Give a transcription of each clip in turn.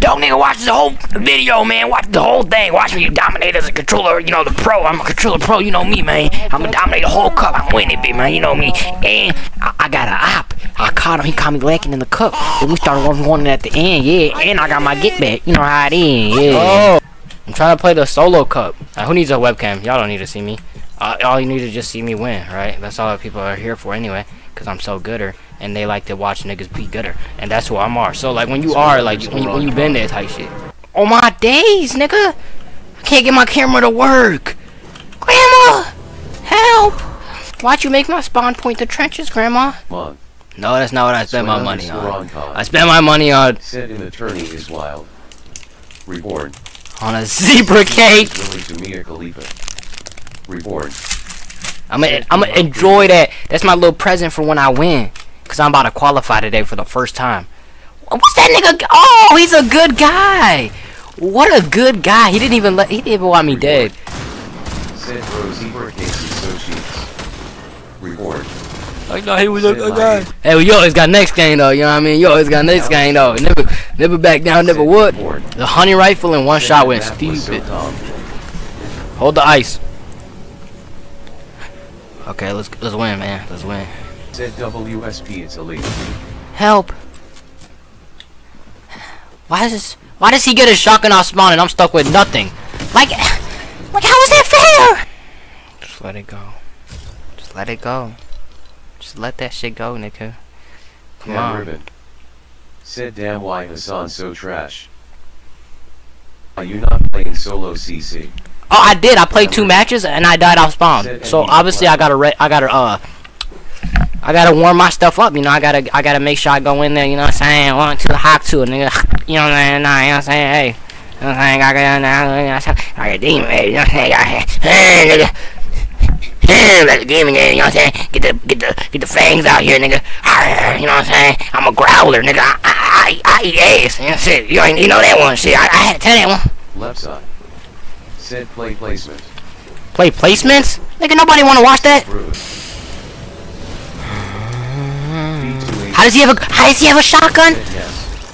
Don't nigga watch the whole video, man. Watch the whole thing. Watch me dominate as a controller. You know the pro. I'm a controller pro. You know me, man. I'm gonna dominate the whole cup. I'm winning, big man. You know me. And I, I got an op. I caught him. He caught me lacking in the cup. And we started one one at the end. Yeah. And I got my get back. You know how it is. Yeah. Oh, I'm trying to play the solo cup. Who needs a webcam? Y'all don't need to see me. Uh, all you need to just see me win, right? That's all that people are here for anyway. Cause I'm so gooder, and they like to watch niggas be gooder, and that's who I'm are. So like when you are like when you, when you been there type shit. Oh my days, nigga! I can't get my camera to work. Grandma, help! Why'd you make my spawn point the trenches, Grandma? Mon. No, that's not what I spent my money on. I spent my money on Said an attorney is wild. Reborn. on a zebra cake. Willing to Mia Khalifa. Reborn. I'm gonna I'm gonna enjoy that. That's my little present for when I win. Cause I'm about to qualify today for the first time. What's that nigga? Oh, he's a good guy. What a good guy. He didn't even let. He didn't even want me dead. Said bro zebra associates. Reborn. I thought he was a good guy. Hey, well, you always got next game though. You know what I mean? You always got next game though. Never, never back down. Never would. The honey rifle and one shot went map was so stupid. Hold the ice. Okay, let's let's win, man. Let's win. Said WSP it's elite. Help. Why is this? Why does he get a shotgun off spawn and I'm stuck with nothing? Like, like how is that fair? Just let it go. Just let it go. Just let that shit go, nigga. Come on. Ribbon. Said damn why Hassan so trash. Are you not playing solo CC? Oh, I did. I played two matches and I died off spawn. So obviously I got a re I got a uh, I gotta warm my stuff up. You know, I gotta, I gotta make sure I go in there. You know what I'm saying? One, two, hop to it, nigga. You know what I'm saying? Nah, you know what I'm saying? Hey. You know what I'm saying? I got, you know what I'm saying? I got demon, you know what I'm saying? Hey, nigga. Hey, Let the demon you know what I'm saying? Get the, get the, get the fangs out here, nigga. You know what I'm saying? I'm a growler, nigga. I, I, I, I eat ass. You know, shit. You ain't, you know that one, shit. I, I had to tell that one. Left side. Said play placement. Play placements? Nigga, nobody wanna watch that. Bruce. How does he have a how does he have a shotgun?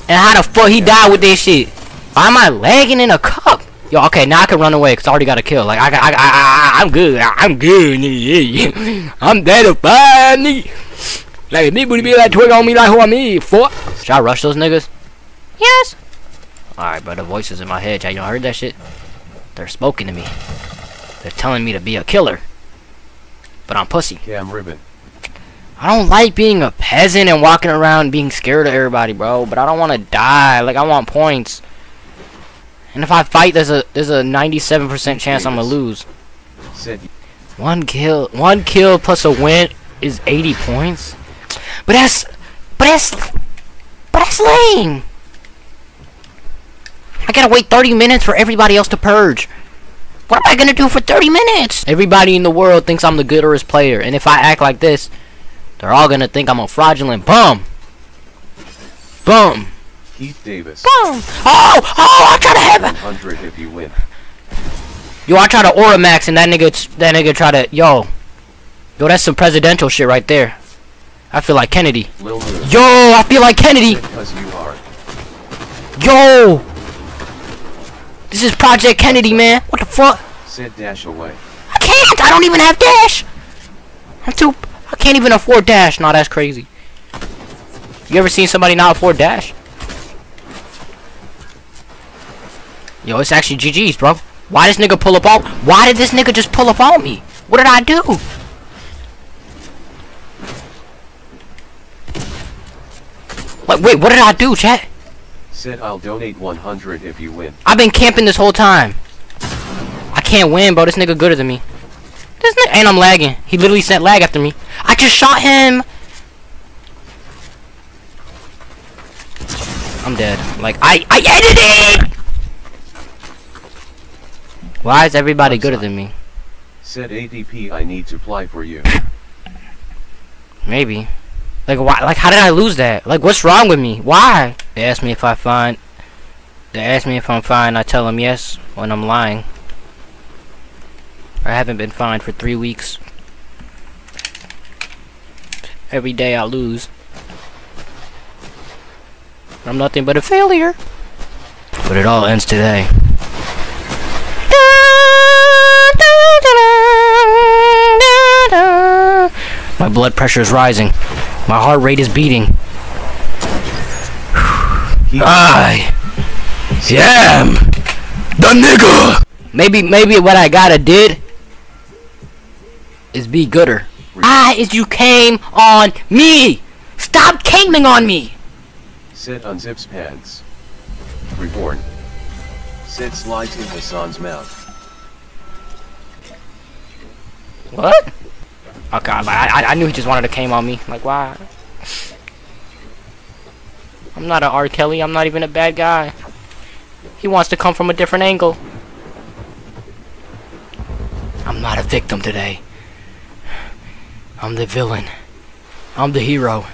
And how the fuck he died with this shit? Why am I lagging in a cup? Yo, okay, now I can run away because I already got a kill. Like I, I, I, I I'm good. I, I'm good. I'm dead of nigga. Like if nigga be like twerk on me like who I mean, fuck. Should I rush those niggas? Yes. All right, but the voices in my head, y'all heard that shit? They're spoken to me. They're telling me to be a killer. But I'm pussy. Yeah, I'm Ribbon. I don't like being a peasant and walking around being scared of everybody, bro. But I don't want to die. Like I want points. And if I fight, there's a there's a 97% chance I'm gonna lose. One kill, one kill plus a win is 80 points. But that's, but that's, but that's lame. I gotta wait 30 minutes for everybody else to purge. What am I gonna do for 30 minutes? Everybody in the world thinks I'm the gooderest player, and if I act like this, they're all gonna think I'm a fraudulent bum. Bum. Keith Davis. Bum. Oh, oh, I try to have 100 if you win. Yo, I try to aura max and that nigga, that nigga try to, yo, yo, that's some presidential shit right there. I feel like Kennedy. Yo, I feel like Kennedy. Because you are. Yo, this is Project Kennedy, man. What the fuck? Said dash away. I can't. I don't even have dash. I'm too. Can't even afford dash. No, that's crazy. You ever seen somebody not afford dash? Yo, it's actually GG's, bro. Why this nigga pull up on? Why did this nigga just pull up on me? What did I do? Like, wait, what did I do, chat? Said I'll donate 100 if you win. I've been camping this whole time. I can't win, bro. This nigga gooder than me. This nigga, and I'm lagging. He literally sent lag after me. I just shot him. I'm dead. Like I, I edited. Why is everybody gooder than me? Said ADP I need to fly for you. Maybe. Like why? Like how did I lose that? Like what's wrong with me? Why? They ask me if I find. They ask me if I'm fine. I tell them yes when I'm lying. I haven't been fined for three weeks. Every day I lose. I'm nothing but a failure. But it all ends today. My blood pressure is rising. My heart rate is beating. Keep I am the nigga. Maybe, maybe what I gotta did is be gooder. Ah, is you came on me. Stop caming on me. Sid unzips pants. Reborn. Sid slides in Hassan's mouth. What? Okay, I, I, I knew he just wanted to came on me. Like, why? I'm not a R. Kelly. I'm not even a bad guy. He wants to come from a different angle. I'm not a victim today. I'm the villain. I'm the hero.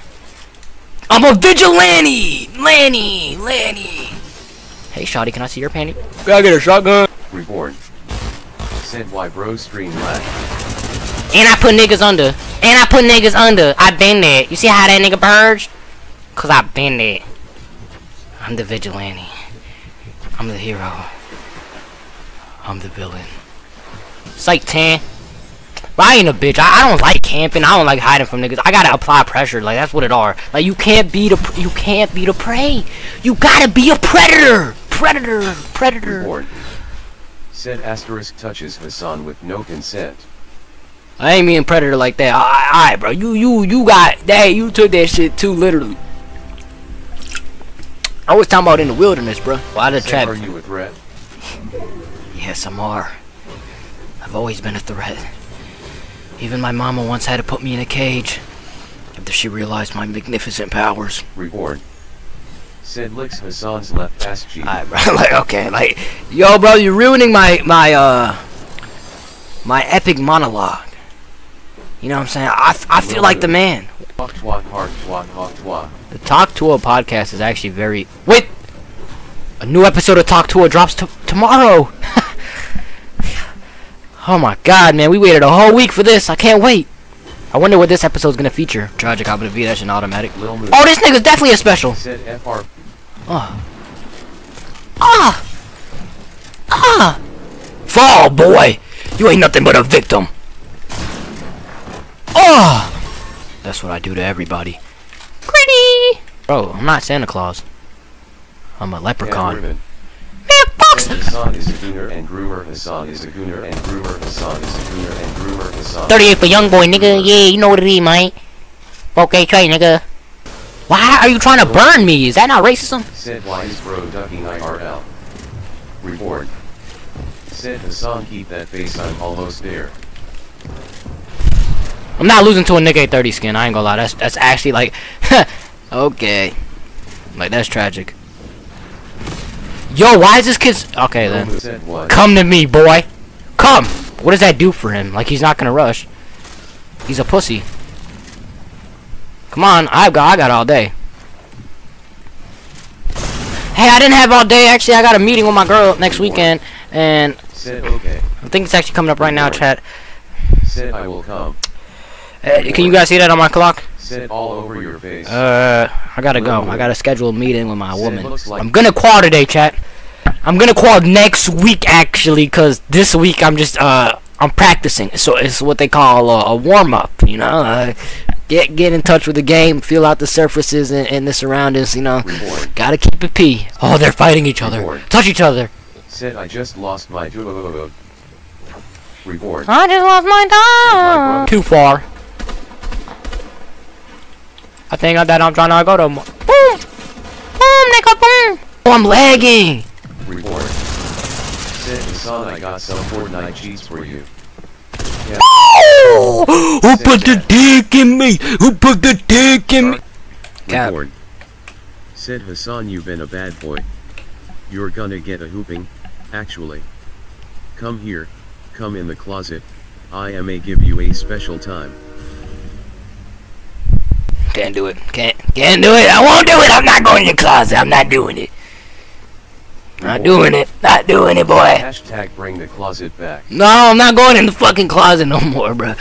I'm a vigilante! Lanny! Lanny! Hey, Shotty, can I see your panty? Gotta get a shotgun. Reborn. Said why bro stream lag. And I put niggas under. And I put niggas under. I been there. You see how that nigga purged? Cause I been there. I'm the vigilante. I'm the hero. I'm the villain. Psych 10. But I ain't a bitch. I, I don't like camping. I don't like hiding from niggas. I gotta apply pressure. Like that's what it are. Like you can't be the you can't be the prey. You gotta be a predator. Predator. Predator. Reborn. Sid asterisk touches Hassan with no consent. I ain't mean predator like that. Alright, bro. You you you got that. You took that shit too literally. I was talking about in the wilderness, bro. Why the trap? are you a threat? Yes, I'm are. I've always been a threat. Even my mama once had to put me in a cage after she realized my magnificent powers. Reward. Sid licks Hassan's left ass cheek. Like, okay, like, yo, bro, you're ruining my my uh my epic monologue. You know what I'm saying? I, I feel like the man. Twat hard twat hawk twat. The Talk to a podcast is actually very. Wait! A new episode of Talk to a drops t- tomorrow! oh my god, man, we waited a whole week for this. I can't wait. I wonder what this episode's gonna feature. Tragic Hop of the V, that's an automatic. Oh, this nigga's definitely a special! Sid FR. Ah! Ah! Fall, boy! You ain't nothing but a victim! Oh! That's what I do to everybody. Gritty! Bro, I'm not Santa Claus. I'm a leprechaun. Ribbon. Man, fucks! Hassan is a gooner and groomer. Hassan is a gooner and groomer. Hassan is a gooner and groomer. Hassan. 38 for young boy, nigga. Yeah, you know what it is, mate. 4K trade, nigga. Why are you trying to burn me? Is that not racism? Sid why is bro ducking IRL? Reborn. Sid Hassan keep that face I'm almost there. I'm not losing to a Nick 830 skin. I ain't gonna lie. That's that's actually like, okay, like that's tragic. Yo, why is this kid's okay then? Said? Come to me, boy. Come. What does that do for him? Like he's not gonna rush. He's a pussy. Come on, I've got I got all day. Hey, I didn't have all day. Actually, I got a meeting with my girl next weekend, and okay. I think it's actually coming up right now, chat. Sid I will come. Uh, can you guys see that on my clock? Sid all over your face. Uh, I gotta go. I gotta schedule a meeting with my woman. like I'm gonna call today, chat. I'm gonna call next week actually, cause this week I'm just uh I'm practicing. So it's what they call a, a warm up. You know, uh, get get in touch with the game, feel out the surfaces and, and the surroundings. You know, Reborn. gotta keep it p. Oh, they're fighting each other. Reborn. Touch each other. Sid I just lost my duo. Reborn. I just lost my my dog. Too far. I think that I'm trying to go to. mo- Boom! Boom, nigga, boom! Oh, I'm lagging! Reborn. Sid Hassan I got some Fortnite cheats for you. Oh! Who put the dick in me? Who put the dick in me? Cap. Reborn. Sid Hassan you've been a bad boy. You're gonna get a hooping, actually. Come here, come in the closet, I may give you a special time. Can't do it. Can't. Can't do it. I won't do it. I'm not going in the closet. I'm not doing it. Not doing it. Not doing it, boy. Hashtag bring the closet back. No, I'm not going in the fucking closet no more, bro.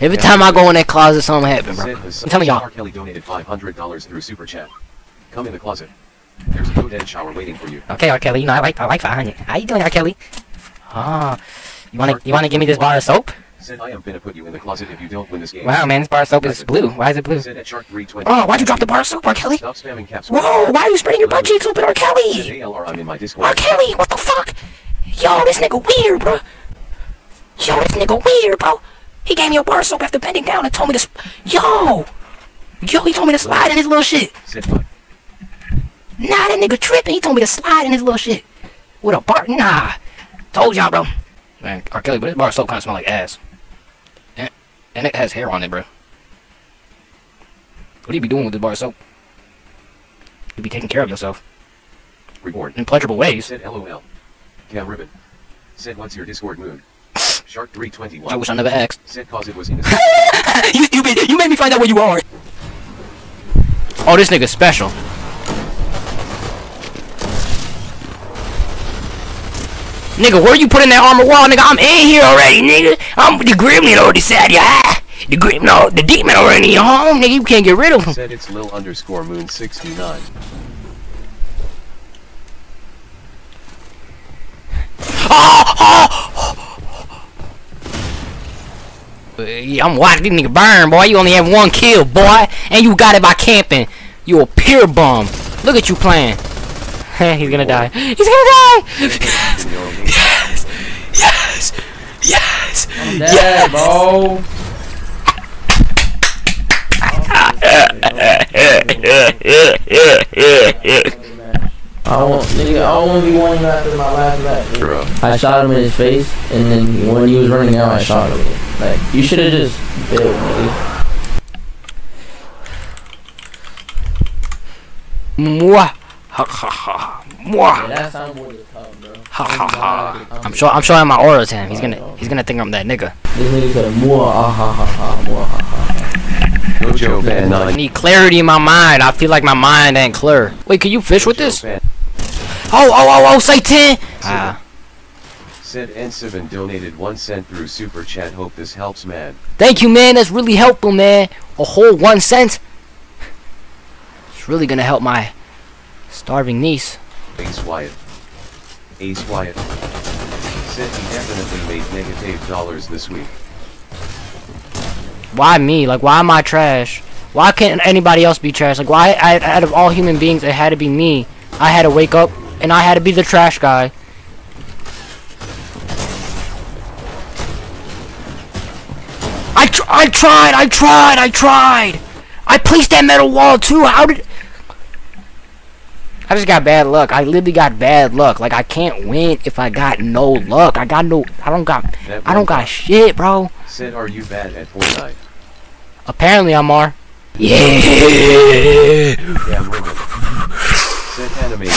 Every time I go in that closet, something happens, bro. Sid Hassan Tell me y'all. Kelly donated $500 through Super Chat. Come in the closet. There's a co-dead shower waiting for you. Okay, R. Kelly, you know I like I like fine. How you doing, R. Kelly? Ah, you wanna you wanna give me this bar of soap? Said I am gonna put you in the closet if you don't win this game. Wow, man, this bar soap is blue. Why is it blue? Said at Shark 320. Oh, why'd you drop the bar soap, R. Kelly? Stop spamming caps. Whoa, why are you spreading your butt cheeks open, R. Said Kelly? ALR, I'm in my R. Kelly, what the fuck? Yo, this nigga weird, bro. Yo, this nigga weird, bro. He gave me a bar soap after bending down and told me to. Yo, yo, he told me to slide in his little shit. Said fuck. Nah, that nigga tripping. He told me to slide in his little shit. With a bar. Nah. Told y'all, bro. Man, R. Kelly, but this bar soap kind of smell like ass. And, it has hair on it, bro. What do you be doing with this bar of soap? You be taking care of yourself Reward. in pleasurable ways. Said LOL. Cam Ribbon. Said what's your Discord mood? Shark 321. I wish I never asked. Said cause it was in you stupid! You made me find out where you are! Oh, this nigga's special. Nigga, where you putting that armor wall, nigga? I'm in here already, nigga. I'm the gremlin already said ya. The grim, no, the demon already in your home, nigga. You can't get rid of him. Said it's Lil underscore moon 69. Uh, yeah, I'm watching this nigga burn, boy. You only have one kill, boy, and you got it by camping. You a pure bum. Look at you playing. He's gonna die. He's gonna die. yes, yes, yes. Dead, bro. I won't, nigga, I won't be one after my last match. Bro. I shot him in his face, and then when he was running out, I shot him. Like, you should have just built, nigga. Mwah. Ha ha ha. Mwah. that soundboard is tough, bro. Ha ha ha. I'm sure. I'm showing my aura to him. He's gonna. He's gonna think I'm that nigga. This nigga said, "Mua ah ha ha ha, mua ha ha." Gojo Fan I need clarity in my mind. I feel like my mind ain't clear. Wait, can you fish with this? Fan Oh, oh, oh, oh, say 10! Ah, Said N7 donated 1 cent through Super Chat. Hope this helps, man. thank you, man. That's really helpful, man. A whole one cent. It's really gonna help my starving niece. Ace Wyatt. Ace Wyatt. Said he definitely made negative dollars this week. Why me? Like, why am I trash? Why can't anybody else be trash? Like, why, I, out of all human beings, it had to be me. I had to wake up, and I had to be the trash guy. I, tr I tried, I tried, I tried! I placed that metal wall, too! How did... I just got bad luck. I literally got bad luck. Like, I can't win if I got no luck. I got no... I don't got... I don't got shit, bro. Said are you bad at Fortnite? Apparently, I'm are. Yeah! Said anime.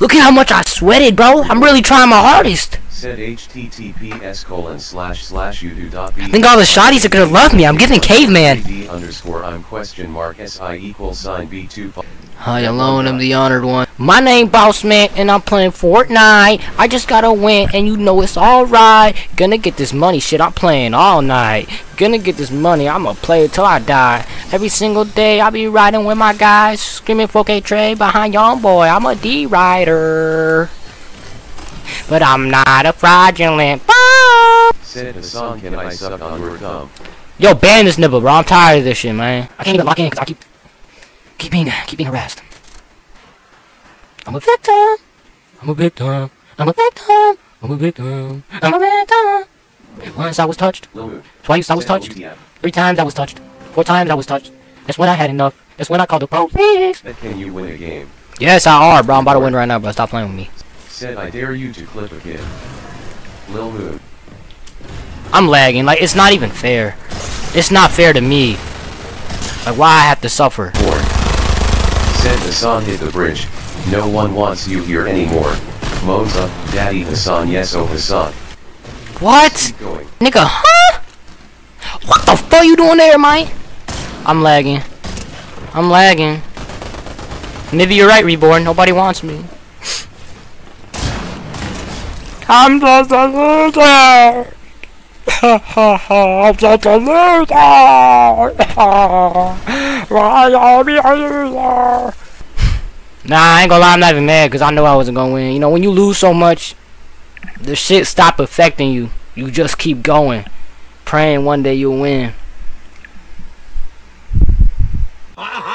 Look at how much I sweated, bro. I'm really trying my hardest. Said https colon slash slash udo.b. I think all the shotties are gonna love me. I'm getting caveman. D underscore I'm question mark SI equals sign B2. Hi, alone. I'm the honored one. My name Bossman, and I'm playing Fortnite. I just gotta win, and you know it's alright. Gonna get this money, shit. I'm playing all night. Gonna get this money. I'ma play it till I die. Every single day, I'll be riding with my guys, screaming 4K Trey behind young boy. I'm a D rider, but I'm not a fraudulent. Bum. Said Hassan can I suck on your thumb? Yo, ban this nibble, bro. I'm tired of this shit, man. I can't even lock in because I keep, keep being, keep being harassed. I'm a victim. I'm a victim. I'm a victim. I'm a victim. I'm a victim. Once I was touched. Twice I was touched. Three times I was touched. Four times I was touched. That's when I had enough. That's when I called the police. Can you win a game? Yes, I are, bro. I'm about to win right now, bro. Stop playing with me. Said I dare you to clip a kid. Lil Moon. I'm lagging. Like, it's not even fair. It's not fair to me. Like, why I have to suffer? Four. Said Hassan hit the bridge. No one wants you here anymore. Monza, Daddy Hassan yes oh Hassan. What? Nigga, huh? What the fuck you doing there, man? I'm lagging. I'm lagging. Maybe you're right, Reborn. Nobody wants me. I'm just a loser. I'm such a loser. Why are we a loser? Nah, I ain't gonna lie, I'm not even mad because I know I wasn't gonna win. You know, when you lose so much, the shit stop affecting you. You just keep going, praying one day you'll win. Uh-huh.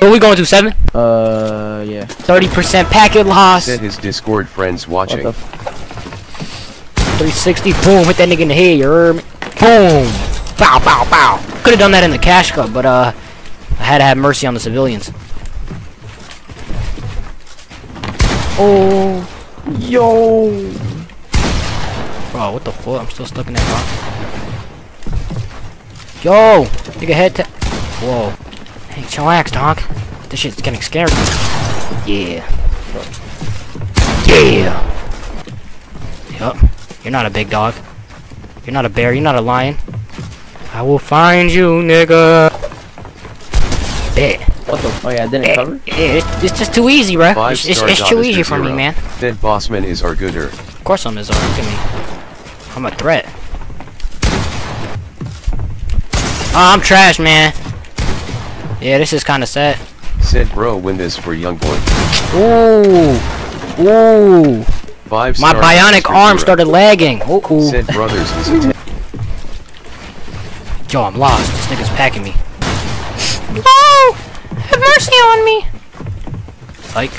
What we going to seven? Uh, yeah. Thirty percent packet loss. Said his Discord friends What watching. the f- 360, boom, hit that nigga in the head, you heard me? Boom! Bow, bow, bow. Could have done that in the cash cup, but uh, I had to have mercy on the civilians. Oh, yo! Bro, what the fuck? I'm still stuck in that box. Yo! Nigga head to. Whoa. Hey, chillax, dog. This shit's getting scary. Yeah. Yeah! Yup. You're not a big dog. You're not a bear. You're not a lion. I will find you, nigga. Bet. What the? Oh yeah, I didn't Bet. cover. Yeah, it's, it's just too easy, bro. Five It's, it's, it's too easy to for me, man. Fed Bossman is our gooder. Of course I'm his Look at me. I'm a threat. Oh, I'm trash, man. Yeah, this is kind of sad. Said bro win this for young boy. Ooh. Ooh. Five My bionic arm Zero. started lagging. Ooh. Said brothers was a. Yo, I'm lost. This nigga's packing me. No! Have mercy on me! Psych.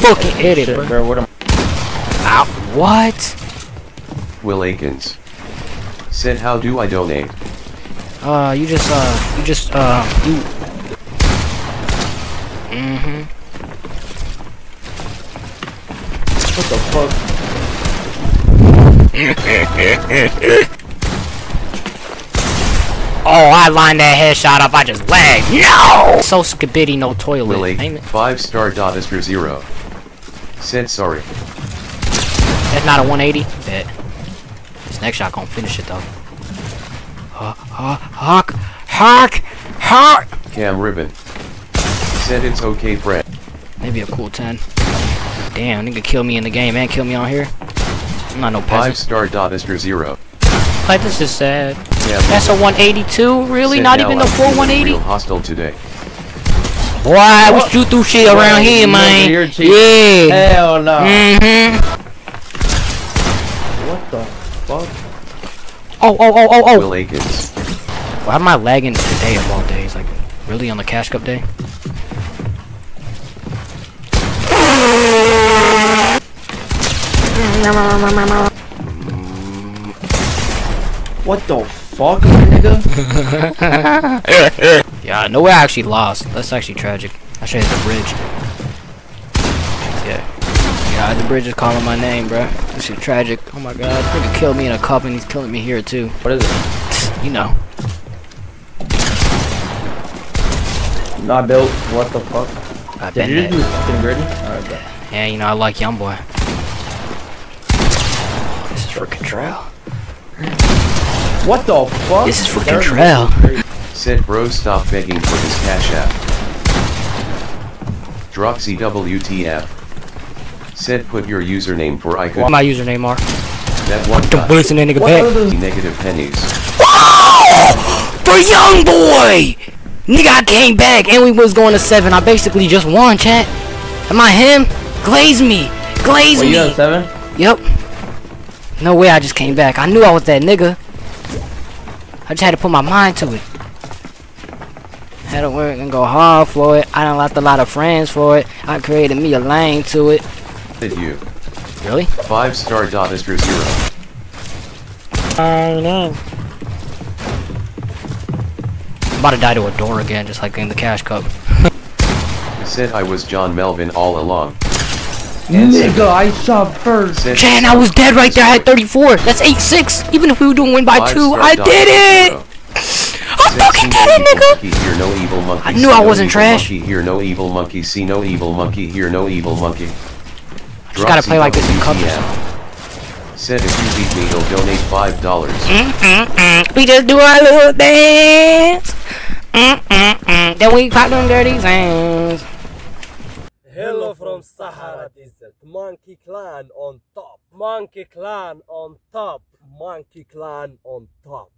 Fucking idiot, Shit, bro. bro. What am? Ow. What? Will Akins. Said how do I donate? Uh, you just, uh, you just, uh, you... Mm-hmm. What the fuck? Oh, I lined that headshot up. I just lagged. No! So skibidi, no toilet. Will Ain't Akins. it? Five star dot is for zero. Said sorry. That's not a 180. Bet. This next shot gonna finish it though. Uh, uh, hawk, hawk, hawk. Cam Ribbon. Said it's okay friend. Maybe a cool 10. Damn, nigga kill me in the game and kill me on here. I'm not no Five star dot is for zero. Like this is sad. Yeah, That's a 182? Really? Said Not even the I'm full 180? hostile today. Why? I wish you through shit around here, man. you're cheap. Yeah. Hell no. Mm-hmm. What Oh, oh, oh, oh, oh. Will Akins. Why am I lagging today of all days? Like, really on the cash cup day? Mm. What the fuck, nigga? Yeah, I know I actually lost. That's actually tragic. I should hit the bridge. Yeah. Yeah, the bridge is calling my name, bro. This is tragic. Oh my god. This nigga killed me in a cup and he's killing me here too. What is it? You know. Not built. What the fuck? I've Did been you do there. fucking gritty? Alright, bet. Yeah, you know, I like young boy. This is for Control. What the fuck? This is for There- Control. Said bro stop begging for his cash app. Droxy WTF. Said put your username for I could What my username are? that one Don't got listen nigga What back. negative pennies. For young boy! Nigga, I came back and we was going to seven. I basically just won, chat. Am I him? Glaze me. Glaze What, me. you have seven? Yep. No way I just came back. I knew I was that nigga. I just had to put my mind to it. Had to work and go hard for it. I done left a lot of friends for it. I created me a lane to it. Did you? Really? Five star dot is for zero. I know. I'm about to die to a door again, just like in the cash cup. Said I was John Melvin all along. Nigga, I shot first. Chan, I was dead right there. I had 34. That's 8-6. Even if we were doing win by five two, I did it. zero. I fucking did no it, evil nigga. Monkey, hear no evil monkey. I see knew I no wasn't evil trash. Monkey, hear no evil monkey. See no evil monkey. Hear no evil monkey. Just gotta play like this in cups or WTF. Said if you beat me, he'll donate five dollars. We just do our little dance. Mm-mm-mm. Then we pop them dirty things. Hello from Sahara Desert. Monkey Clan on top. Monkey Clan on top. Monkey Clan on top.